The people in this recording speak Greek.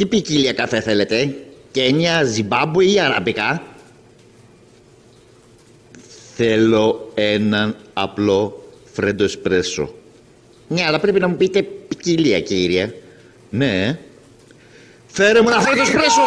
Τι ποικίλια καφέ θέλετε, Κένια, Ζιμπάμπου ή Αραβικά; Θέλω έναν απλό φρέντο εσπρέσο. Ναι, αλλά πρέπει να μου πείτε ποικιλία, κύριε. Ναι. Φέρε μου ένα φρέντο εσπρέσο!